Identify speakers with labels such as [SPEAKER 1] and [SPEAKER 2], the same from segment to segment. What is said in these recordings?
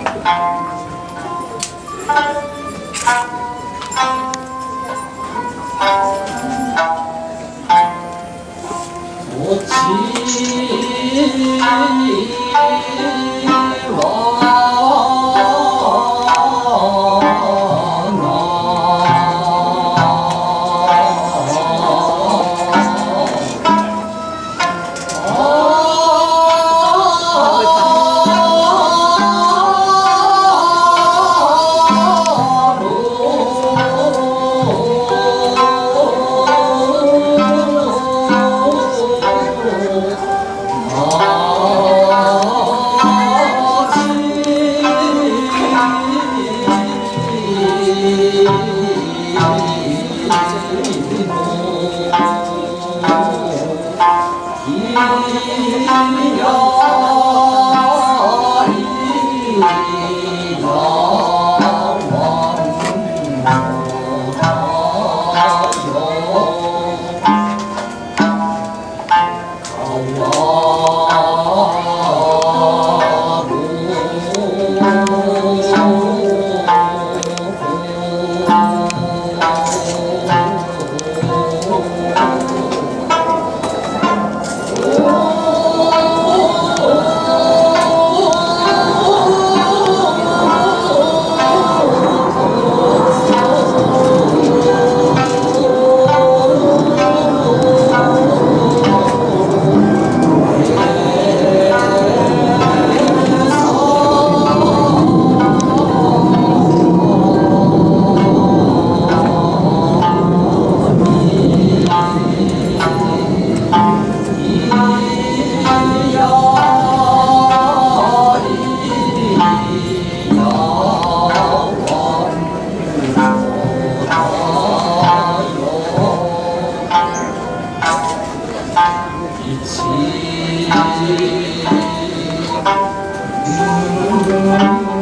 [SPEAKER 1] 嗯好我 Thank you.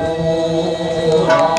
[SPEAKER 1] Oh,